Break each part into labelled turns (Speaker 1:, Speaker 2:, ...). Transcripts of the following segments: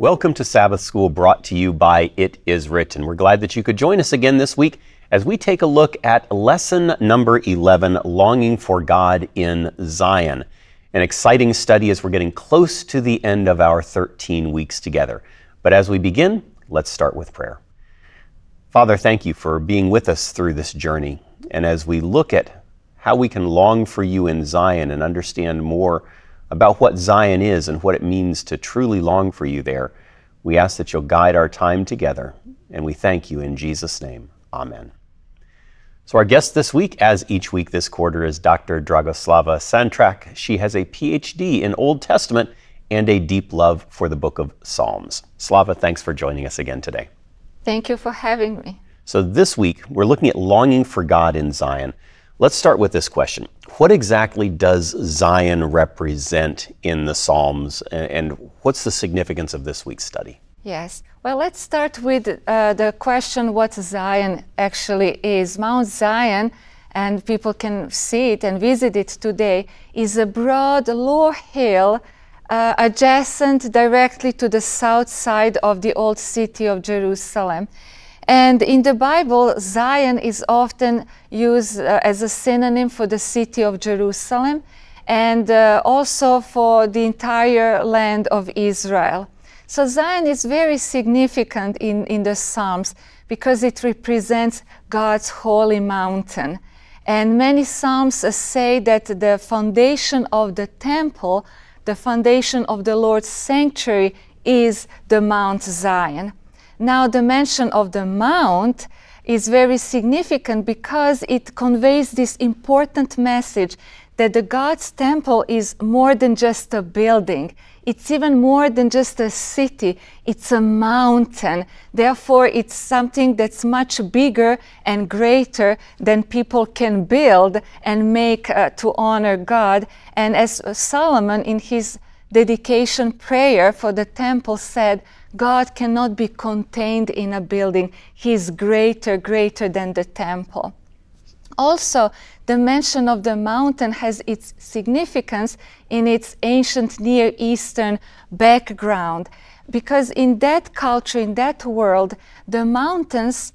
Speaker 1: Welcome to Sabbath School brought to you by It Is Written. We're glad that you could join us again this week as we take a look at lesson number 11 Longing for God in Zion. An exciting study as we're getting close to the end of our 13 weeks together. But as we begin, let's start with prayer. Father, thank you for being with us through this journey. And as we look at how we can long for you in Zion and understand more about what Zion is and what it means to truly long for you there, we ask that you'll guide our time together, and we thank you in Jesus' name. Amen. So, our guest this week, as each week this quarter, is Dr. Dragoslava Santrac. She has a PhD in Old Testament and a deep love for the book of Psalms. Slava, thanks for joining us again today.
Speaker 2: Thank you for having me.
Speaker 1: So, this week, we're looking at longing for God in Zion. Let's start with this question What exactly does Zion represent in the Psalms, and what's the significance of this week's study?
Speaker 2: Yes. Well, let's start with uh, the question what Zion actually is. Mount Zion, and people can see it and visit it today, is a broad, low hill uh, adjacent directly to the south side of the old city of Jerusalem. And in the Bible, Zion is often used uh, as a synonym for the city of Jerusalem and uh, also for the entire land of Israel. So Zion is very significant in, in the Psalms because it represents God's holy mountain. And many Psalms uh, say that the foundation of the temple, the foundation of the Lord's sanctuary, is the Mount Zion. Now, the mention of the mount is very significant because it conveys this important message that the God's temple is more than just a building. It's even more than just a city. It's a mountain. Therefore, it's something that's much bigger and greater than people can build and make uh, to honor God. And as Solomon in his dedication prayer for the temple said, God cannot be contained in a building. He is greater, greater than the temple. Also, the mention of the mountain has its significance in its ancient Near Eastern background, because in that culture, in that world, the mountains,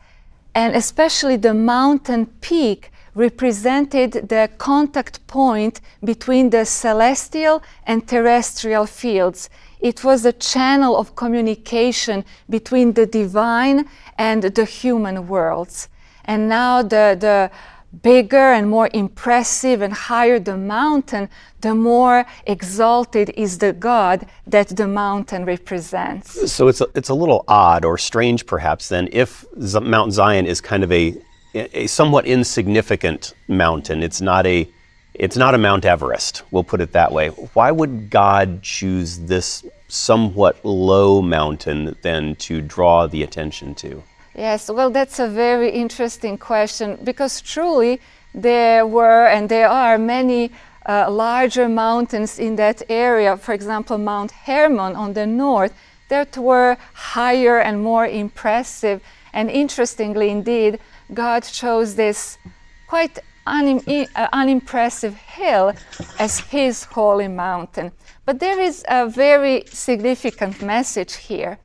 Speaker 2: and especially the mountain peak, represented the contact point between the celestial and terrestrial fields. It was a channel of communication between the divine and the human worlds. And now the, the bigger and more impressive and higher the mountain, the more exalted is the God that the mountain represents.
Speaker 1: So it's a, it's a little odd or strange, perhaps, then, if Mount Zion is kind of a a somewhat insignificant mountain. It's not a it's not a Mount Everest, we'll put it that way. Why would God choose this somewhat low mountain then to draw the attention to?
Speaker 2: Yes, well, that's a very interesting question because truly there were and there are many uh, larger mountains in that area. For example, Mount Hermon on the north, that were higher and more impressive. And interestingly, indeed, God chose this quite unim uh, unimpressive hill as his holy mountain. But there is a very significant message here.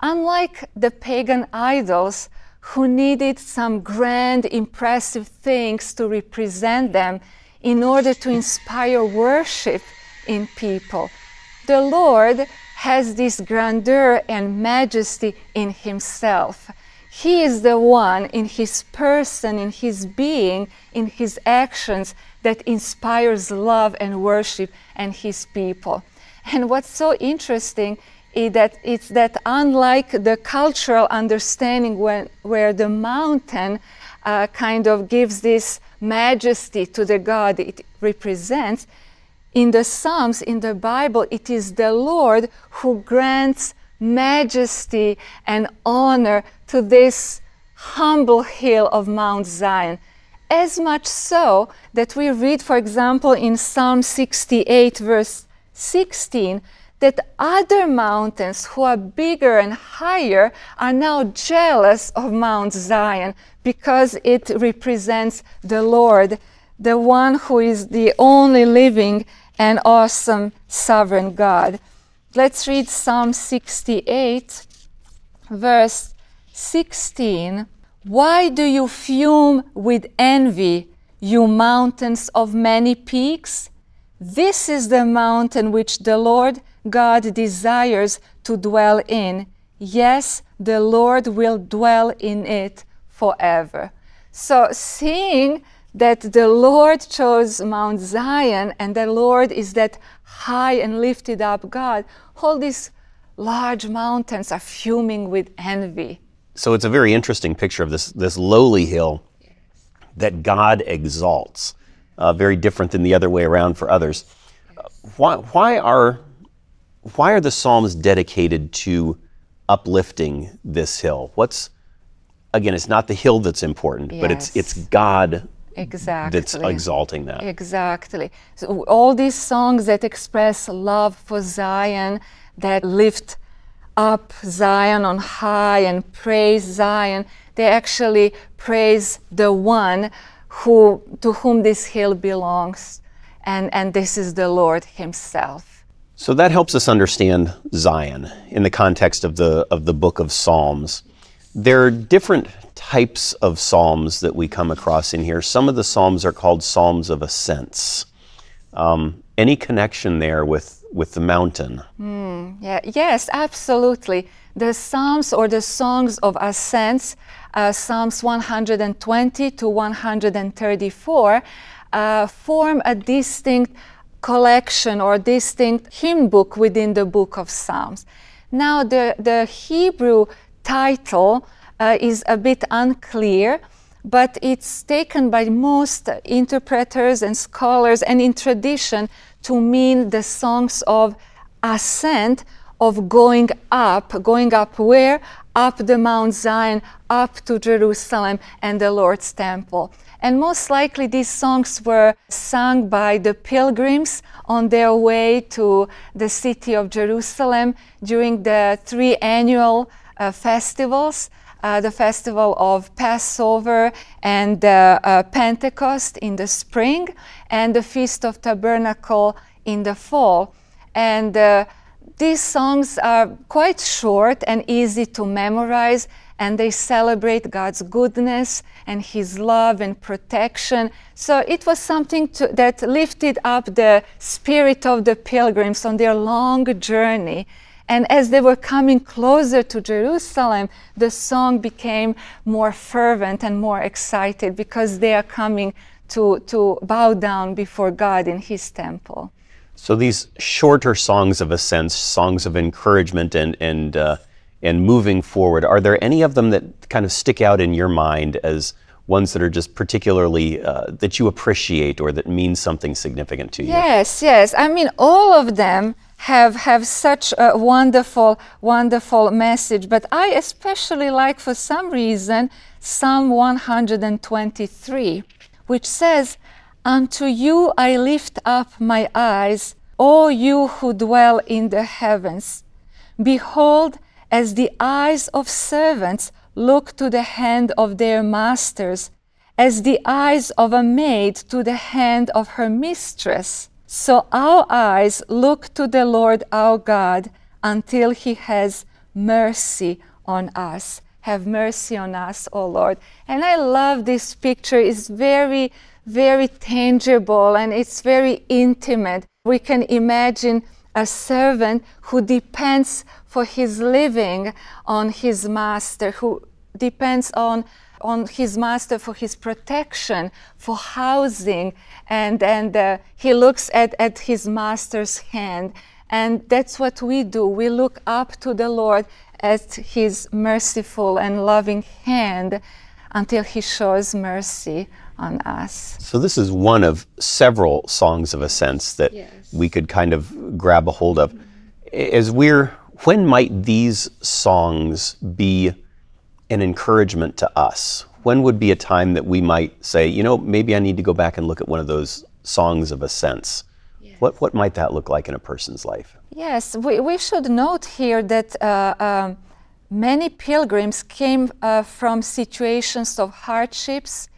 Speaker 2: Unlike the pagan idols who needed some grand, impressive things to represent them in order to inspire worship in people, the Lord has this grandeur and majesty in himself. He is the one in his person, in his being, in his actions that inspires love and worship and his people. And what's so interesting is that it's that unlike the cultural understanding when, where the mountain uh, kind of gives this majesty to the God it represents, in the Psalms, in the Bible, it is the Lord who grants majesty and honor to this humble hill of Mount Zion. As much so that we read, for example, in Psalm 68, verse 16, that other mountains who are bigger and higher are now jealous of Mount Zion because it represents the Lord, the one who is the only living and awesome sovereign God. let's read Psalm 68, verse 16. Why do you fume with envy, you mountains of many peaks? This is the mountain which the Lord God desires to dwell in. Yes, the Lord will dwell in it forever. So, seeing that the Lord chose Mount Zion and the Lord is that high and lifted up God, all these large mountains are fuming with envy.
Speaker 1: So it's a very interesting picture of this, this lowly hill that God exalts, uh, very different than the other way around for others. Uh, why, why, are, why are the Psalms dedicated to uplifting this hill? What's, again, it's not the hill that's important, yes. but it's, it's God
Speaker 2: exactly.
Speaker 1: that's exalting that.
Speaker 2: Exactly. So all these songs that express love for Zion, that lift up Zion on high and praise Zion, they actually praise the one who to whom this hill belongs, and, and this is the Lord Himself.
Speaker 1: So that helps us understand Zion in the context of the of the book of Psalms. There are different types of psalms that we come across in here. Some of the psalms are called psalms of ascents. Um, any connection there with with the mountain?
Speaker 2: Mm, yeah, yes, absolutely. The psalms or the songs of ascents, uh, Psalms 120 to 134, uh, form a distinct collection or distinct hymn book within the book of Psalms. Now, the, the Hebrew title uh, is a bit unclear, but it's taken by most interpreters and scholars and in tradition to mean the songs of ascent, of going up, going up where? Up the Mount Zion, up to Jerusalem and the Lord's temple. And most likely these songs were sung by the pilgrims on their way to the city of Jerusalem during the three annual uh, festivals. Uh, the festival of Passover and uh, Pentecost in the spring, and the Feast of Tabernacle in the fall. And uh, these songs are quite short and easy to memorize, and they celebrate God's goodness and His love and protection. So it was something to, that lifted up the spirit of the pilgrims on their long journey. And as they were coming closer to Jerusalem, the song became more fervent and more excited because they are coming to, to bow down before God in His temple.
Speaker 1: So these shorter songs of ascent, songs of encouragement and, and, uh, and moving forward, are there any of them that kind of stick out in your mind as ones that are just particularly uh, that you appreciate or that mean something significant to you?
Speaker 2: Yes, yes. I mean, all of them have have such a wonderful, wonderful message. But I especially like, for some reason, Psalm 123, which says, "Unto you I lift up my eyes, O you who dwell in the heavens. Behold, as the eyes of servants look to the hand of their masters, as the eyes of a maid to the hand of her mistress." So our eyes look to the Lord our God until he has mercy on us. Have mercy on us, O Lord. And I love this picture. It's very, very tangible and it's very intimate. We can imagine a servant who depends for his living on his master, who depends on on his master for his protection, for housing, and, and uh, he looks at, at his master's hand. And that's what we do. We look up to the Lord at his merciful and loving hand until he shows mercy on us.
Speaker 1: So, this is one of several songs of ascents that yes. we could kind of grab a hold of. As we're, when might these songs be an encouragement to us? When would be a time that we might say, you know, maybe I need to go back and look at one of those songs of ascents? Yes. What, what might that look like in a person's life?
Speaker 2: Yes, we, we should note here that uh, um, many pilgrims came uh, from situations of hardships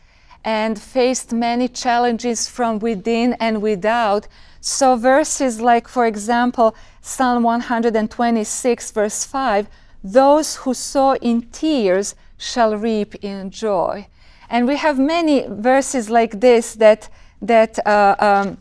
Speaker 2: and faced many challenges from within and without. So, verses like, for example, Psalm 126, verse 5 those who sow in tears shall reap in joy. And we have many verses like this that, that uh, um,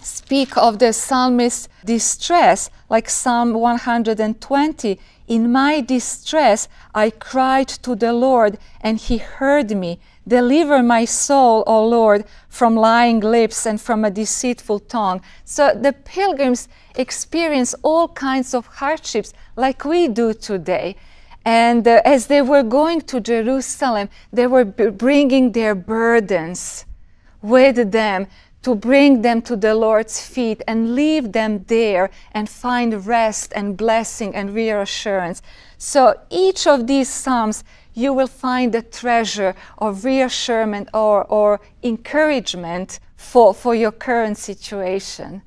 Speaker 2: speak of the psalmist's distress, like Psalm 120. In my distress, I cried to the Lord, and he heard me. Deliver my soul, O Lord, from lying lips and from a deceitful tongue. So the pilgrims experience all kinds of hardships like we do today. And uh, as they were going to Jerusalem, they were bringing their burdens with them to bring them to the Lord's feet and leave them there and find rest and blessing and reassurance. So each of these Psalms, you will find a treasure of reassurance or, or encouragement for, for your current situation.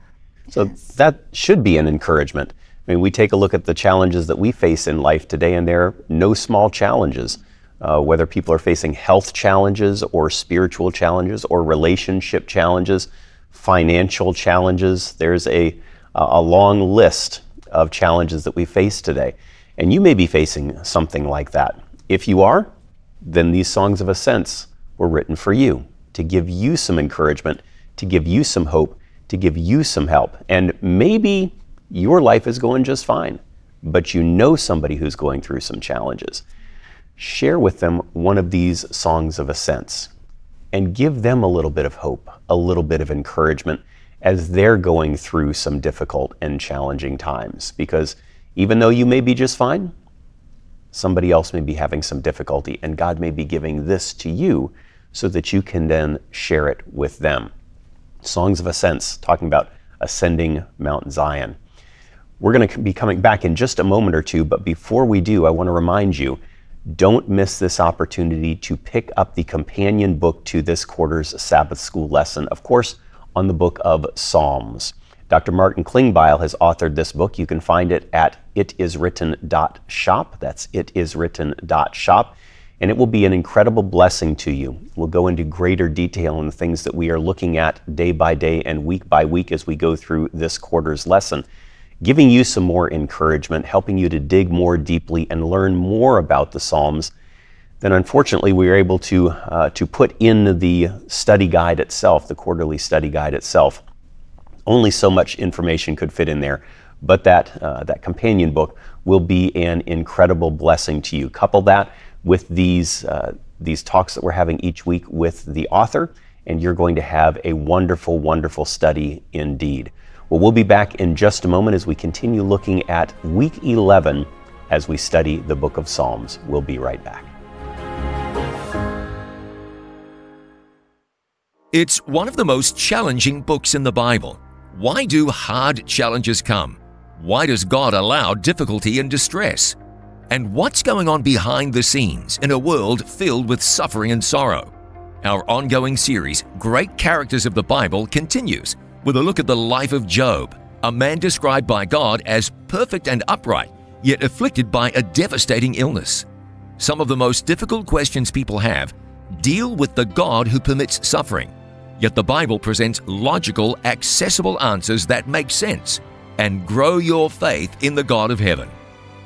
Speaker 1: So yes. that should be an encouragement. I mean, we take a look at the challenges that we face in life today, and there are no small challenges. Uh, whether people are facing health challenges or spiritual challenges or relationship challenges, financial challenges, there's a, a long list of challenges that we face today. And you may be facing something like that. If you are, then these songs of ascents were written for you to give you some encouragement, to give you some hope, to give you some help. And maybe your life is going just fine, but you know somebody who's going through some challenges. Share with them one of these songs of ascents and give them a little bit of hope, a little bit of encouragement as they're going through some difficult and challenging times. Because even though you may be just fine, somebody else may be having some difficulty, and God may be giving this to you so that you can then share it with them. Songs of Ascents, talking about ascending Mount Zion. We're going to be coming back in just a moment or two, but before we do, I want to remind you don't miss this opportunity to pick up the companion book to this quarter's Sabbath school lesson, of course, on the book of Psalms. Dr. Martin Klingbeil has authored this book. You can find it at itiswritten.shop. That's itiswritten.shop. And it will be an incredible blessing to you. We'll go into greater detail on the things that we are looking at day by day and week by week as we go through this quarter's lesson giving you some more encouragement, helping you to dig more deeply and learn more about the Psalms, then unfortunately we were able to, uh, to put in the study guide itself, the quarterly study guide itself. Only so much information could fit in there, but that, uh, that companion book will be an incredible blessing to you. Couple that with these, uh, these talks that we're having each week with the author, and you're going to have a wonderful, wonderful study indeed. Well, we'll be back in just a moment as we continue looking at week 11 as we study the book of Psalms. We'll be right back.
Speaker 3: It's one of the most challenging books in the Bible. Why do hard challenges come? Why does God allow difficulty and distress? And what's going on behind the scenes in a world filled with suffering and sorrow? Our ongoing series, Great Characters of the Bible, continues with a look at the life of Job, a man described by God as perfect and upright, yet afflicted by a devastating illness. Some of the most difficult questions people have deal with the God who permits suffering, yet the Bible presents logical, accessible answers that make sense and grow your faith in the God of heaven.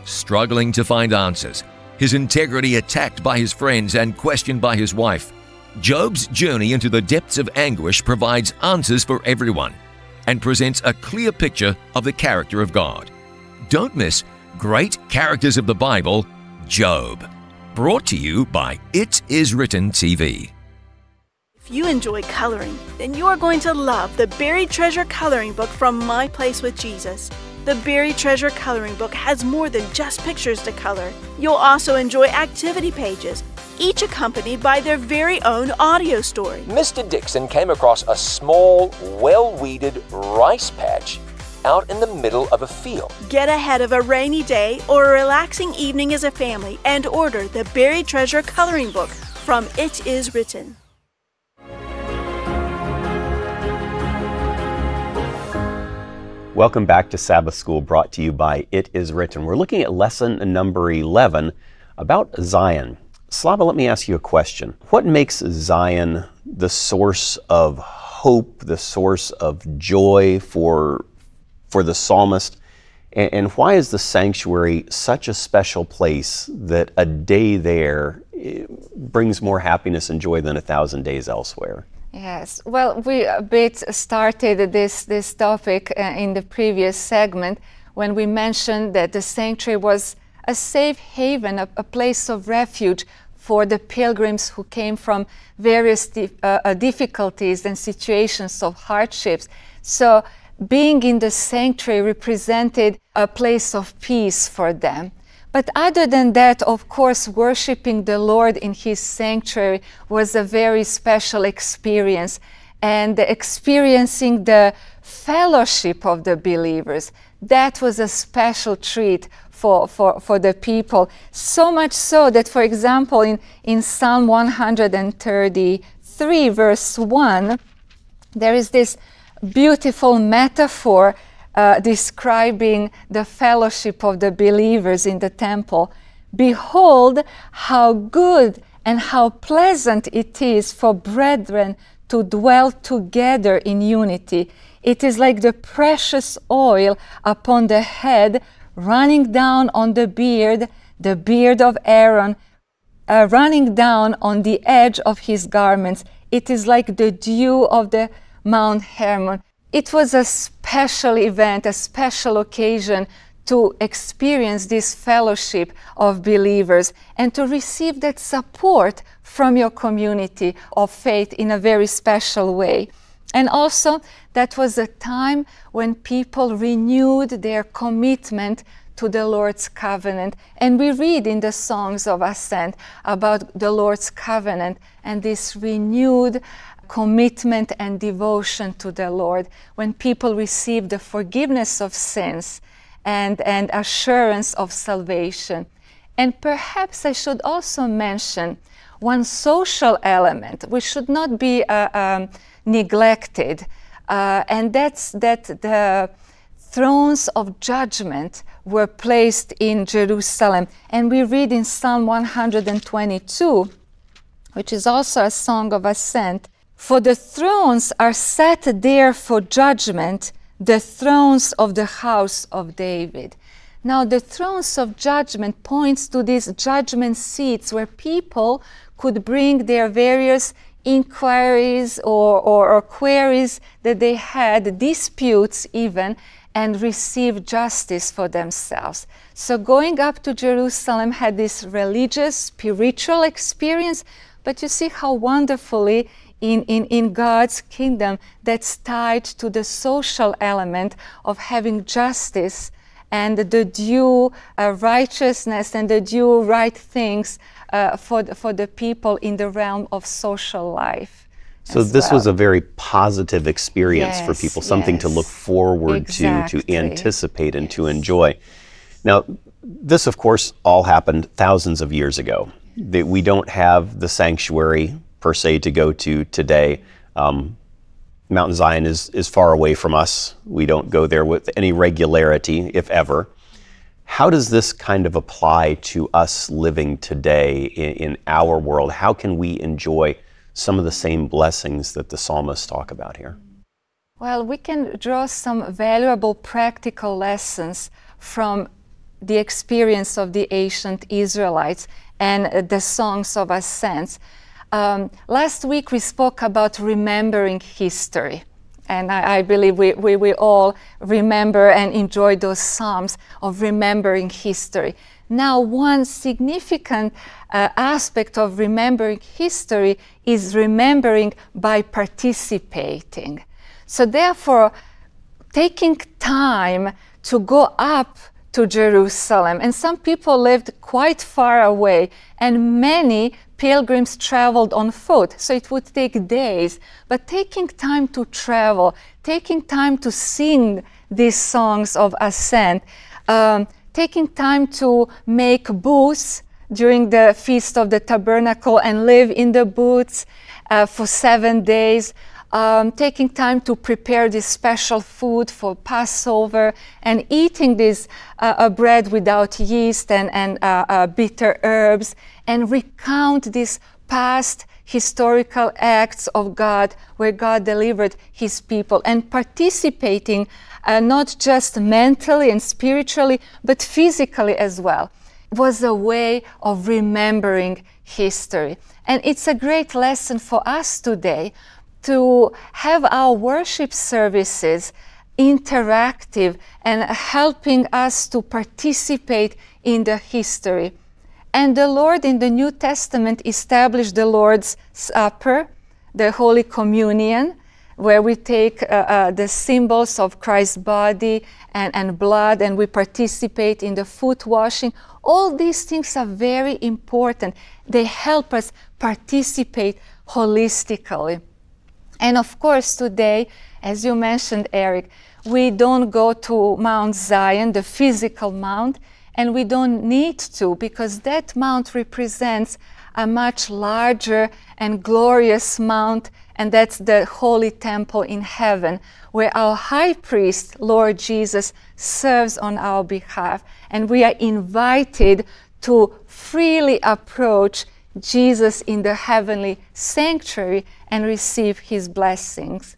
Speaker 3: Struggling to find answers, his integrity attacked by his friends and questioned by his wife, Job's journey into the depths of anguish provides answers for everyone and presents a clear picture of the character of God. Don't miss Great Characters of the Bible, Job. Brought to you by It Is Written TV.
Speaker 4: If you enjoy coloring, then you are going to love the Buried Treasure Coloring Book from My Place with Jesus. The Buried Treasure Coloring Book has more than just pictures to color. You'll also enjoy activity pages each accompanied by their very own audio story.
Speaker 5: Mr. Dixon came across a small, well weeded rice patch out in the middle of a field.
Speaker 4: Get ahead of a rainy day or a relaxing evening as a family and order the Buried Treasure Coloring Book from It Is Written.
Speaker 1: Welcome back to Sabbath School, brought to you by It Is Written. We're looking at lesson number 11 about Zion. Slava, let me ask you a question. What makes Zion the source of hope, the source of joy for, for the psalmist? And, and why is the sanctuary such a special place that a day there eh, brings more happiness and joy than a thousand days elsewhere?
Speaker 2: Yes, well, we a bit started this, this topic uh, in the previous segment when we mentioned that the sanctuary was a safe haven, a, a place of refuge for the pilgrims who came from various uh, uh, difficulties and situations of hardships. So, being in the sanctuary represented a place of peace for them. But other than that, of course, worshiping the Lord in His sanctuary was a very special experience. And experiencing the fellowship of the believers, that was a special treat for, for, for the people. So much so that, for example, in, in Psalm 133, verse 1, there is this beautiful metaphor uh, describing the fellowship of the believers in the temple. Behold, how good and how pleasant it is for brethren to dwell together in unity. It is like the precious oil upon the head, running down on the beard, the beard of Aaron, uh, running down on the edge of his garments. It is like the dew of the Mount Hermon. It was a special event, a special occasion to experience this fellowship of believers and to receive that support from your community of faith in a very special way. And also, that was a time when people renewed their commitment to the Lord's covenant. And we read in the songs of ascent about the Lord's covenant and this renewed commitment and devotion to the Lord when people receive the forgiveness of sins and, and assurance of salvation. And perhaps I should also mention one social element which should not be uh, um, neglected, uh, and that's that the thrones of judgment were placed in Jerusalem. And we read in Psalm 122, which is also a song of ascent For the thrones are set there for judgment, the thrones of the house of David. Now, the thrones of judgment points to these judgment seats where people could bring their various inquiries or, or, or, queries that they had, disputes even, and receive justice for themselves. So, going up to Jerusalem had this religious, spiritual experience, but you see how wonderfully in, in, in God's kingdom that's tied to the social element of having justice and the due uh, righteousness and the due right things uh, for, the, for the people in the realm of social life.
Speaker 1: So this well. was a very positive experience yes, for people, something
Speaker 2: yes.
Speaker 1: to look forward
Speaker 2: exactly.
Speaker 1: to, to anticipate and yes. to enjoy. Now, this, of course, all happened thousands of years ago. That we don't have the sanctuary per se to go to today. Um, Mount Zion is, is far away from us. We don't go there with any regularity, if ever. How does this kind of apply to us living today in, in our world? How can we enjoy some of the same blessings that the psalmists talk about here?
Speaker 2: Well, we can draw some valuable practical lessons from the experience of the ancient Israelites and the songs of ascents. Um, last week we spoke about remembering history. And I, I believe we, we, we all remember and enjoy those Psalms of remembering history. Now, one significant uh, aspect of remembering history is remembering by participating. So, therefore, taking time to go up to Jerusalem, and some people lived quite far away, and many pilgrims traveled on foot, so it would take days. But taking time to travel, taking time to sing these songs of ascent, um, taking time to make booths during the Feast of the Tabernacle and live in the booths uh, for seven days. um, taking time to prepare this special food for Passover and eating this uh, uh, bread without yeast and, and uh, uh bitter herbs and recount these past historical acts of God where God delivered his people and participating uh, not just mentally and spiritually, but physically as well was a way of remembering history. And it's a great lesson for us today to have our worship services interactive and helping us to participate in the history. And the Lord in the New Testament established the Lord's Supper, the Holy Communion, where we take uh, uh, the symbols of Christ's body and, and blood and we participate in the foot washing. All these things are very important. They help us participate holistically. And of course, today, as you mentioned, Eric, we don't go to Mount Zion, the physical mount, and we don't need to because that mount represents a much larger and glorious mount, and that's the holy temple in heaven, where our high priest, Lord Jesus, serves on our behalf. And we are invited to freely approach Jesus in the heavenly sanctuary and receive his blessings.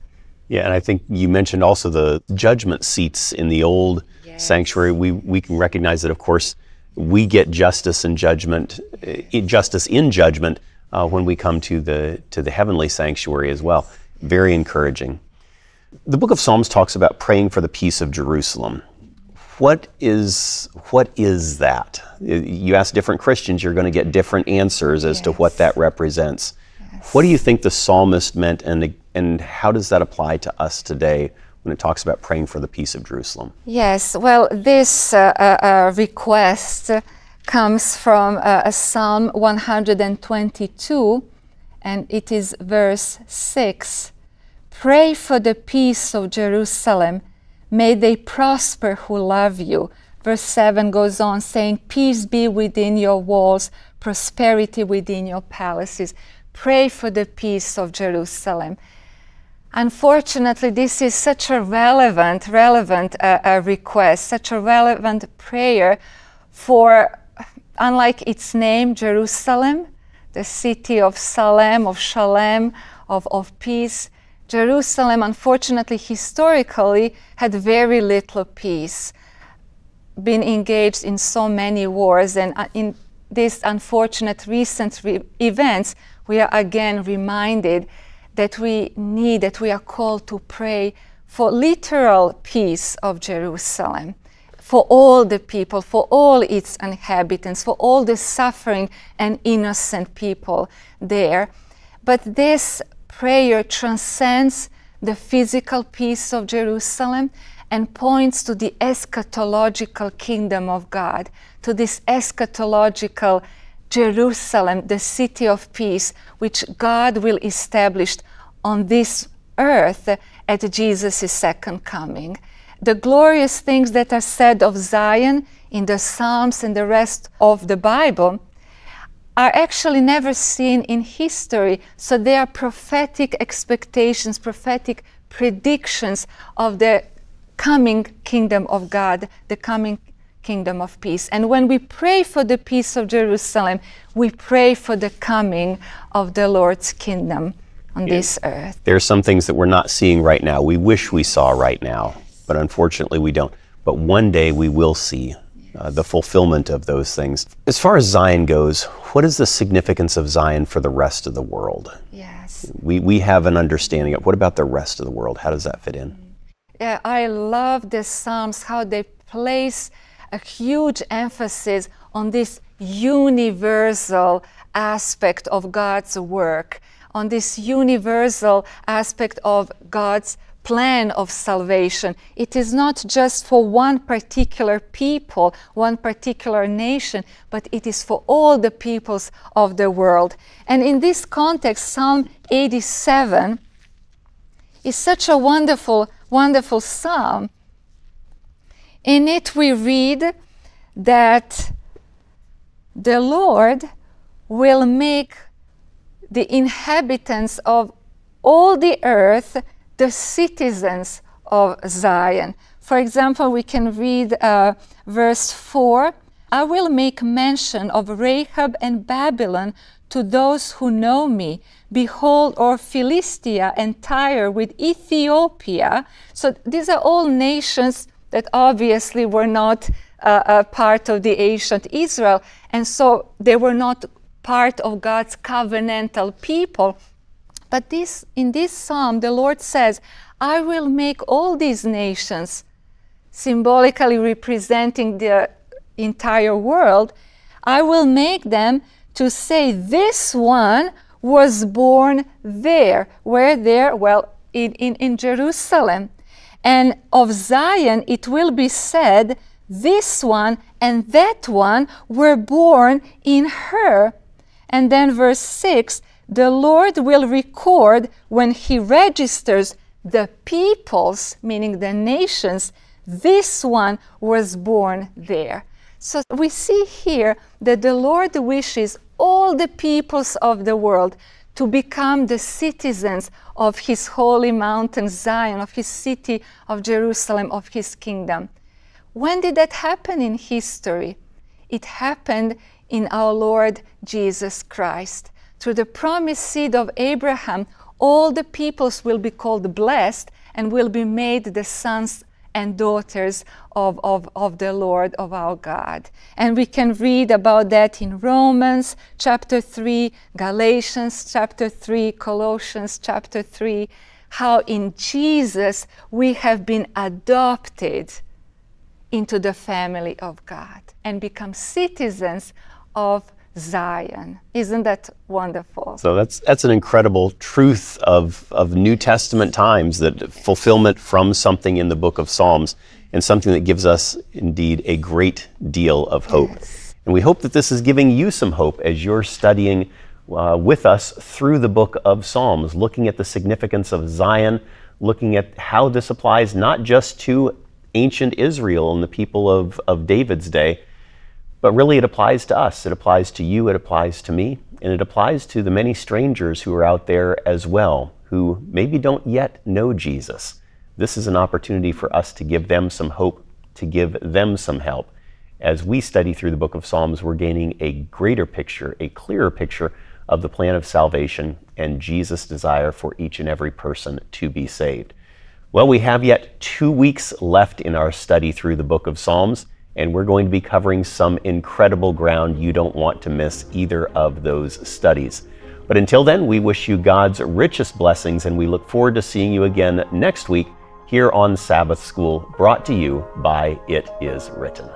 Speaker 1: Yeah, and I think you mentioned also the judgment seats in the old yes. sanctuary. We, we can recognize that, of course, we get justice and judgment, uh, justice in judgment uh, when we come to the, to the heavenly sanctuary as well. Very encouraging. The book of Psalms talks about praying for the peace of Jerusalem. What is, what is that? You ask different Christians, you're going to get different answers as yes. to what that represents. What do you think the psalmist meant, and, and how does that apply to us today when it talks about praying for the peace of Jerusalem?
Speaker 2: Yes, well, this uh, uh, uh request comes from uh, Psalm 122, and it is verse 6. Pray for the peace of Jerusalem May they prosper who love you. Verse 7 goes on saying, Peace be within your walls, prosperity within your palaces. Pray for the peace of Jerusalem. Unfortunately, this is such a relevant, relevant uh, uh, request, such a relevant prayer for, unlike its name, Jerusalem, the city of Salem, of Shalem, of, of peace. Jerusalem, unfortunately, historically, had very little peace, been engaged in so many wars, and uh, in these unfortunate recent re- events, we are again reminded that we need, that we are called to pray for literal peace of Jerusalem, for all the people, for all its inhabitants, for all the suffering and innocent people there. But this prayer transcends the physical peace of Jerusalem and points to the eschatological kingdom of God, to this eschatological Jerusalem, the city of peace, which God will establish on this earth at Jesus' second coming. The glorious things that are said of Zion in the Psalms and the rest of the Bible are actually never seen in history. So they are prophetic expectations, prophetic predictions of the coming kingdom of God, the coming kingdom of peace. And when we pray for the peace of Jerusalem, we pray for the coming of the Lord's kingdom on yeah. this earth.
Speaker 1: There are some things that we're not seeing right now. We wish we saw right now, but unfortunately we don't. But one day we will see uh, the fulfillment of those things. As far as Zion goes, what is the significance of Zion for the rest of the world?
Speaker 2: Yes.
Speaker 1: We, we have an understanding of what about the rest of the world? How does that fit in?
Speaker 2: Yeah, I love the Psalms, how they place a huge emphasis on this universal aspect of God's work, on this universal aspect of God's plan of salvation. It is not just for one particular people, one particular nation, but it is for all the peoples of the world. And in this context, Psalm 87 is such a wonderful, wonderful psalm. In it, we read that the Lord will make the inhabitants of all the earth the citizens of Zion. For example, we can read uh, verse 4 I will make mention of Rahab and Babylon to those who know me. Behold, or Philistia and Tyre with Ethiopia. So these are all nations that obviously were not uh, a part of the ancient Israel. And so they were not part of God's covenantal people. But this, in this psalm, the Lord says, I will make all these nations, symbolically representing the entire world, I will make them to say, This one was born there. Where there? Well, in, in, in Jerusalem. And of Zion it will be said, This one and that one were born in her. And then verse 6 the Lord will record when He registers the peoples, meaning the nations, this one was born there. So we see here that the Lord wishes all the peoples of the world to become the citizens of his holy mountain Zion, of his city of Jerusalem, of his kingdom. When did that happen in history? It happened in our Lord Jesus Christ. Through the promised seed of Abraham, all the peoples will be called blessed and will be made the sons and daughters of, of, of the Lord, of our God. And we can read about that in Romans chapter 3, Galatians chapter 3, Colossians chapter 3, how in Jesus we have been adopted into the family of God and become citizens of Zion. Isn't that wonderful?
Speaker 1: So that's that's an incredible truth of, of New Testament times that fulfillment from something in the book of Psalms and something that gives us indeed a great deal of hope. Yes. And we hope that this is giving you some hope as you're studying uh, with us through the book of Psalms, looking at the significance of Zion, looking at how this applies not just to ancient Israel and the people of, of David's day, but really, it applies to us. It applies to you. It applies to me. And it applies to the many strangers who are out there as well, who maybe don't yet know Jesus. This is an opportunity for us to give them some hope, to give them some help. As we study through the book of Psalms, we're gaining a greater picture, a clearer picture of the plan of salvation and Jesus' desire for each and every person to be saved. Well, we have yet two weeks left in our study through the book of Psalms and we're going to be covering some incredible ground. You don't want to miss either of those studies. But until then, we wish you God's richest blessings, and we look forward to seeing you again next week here on Sabbath School, brought to you by It Is Written.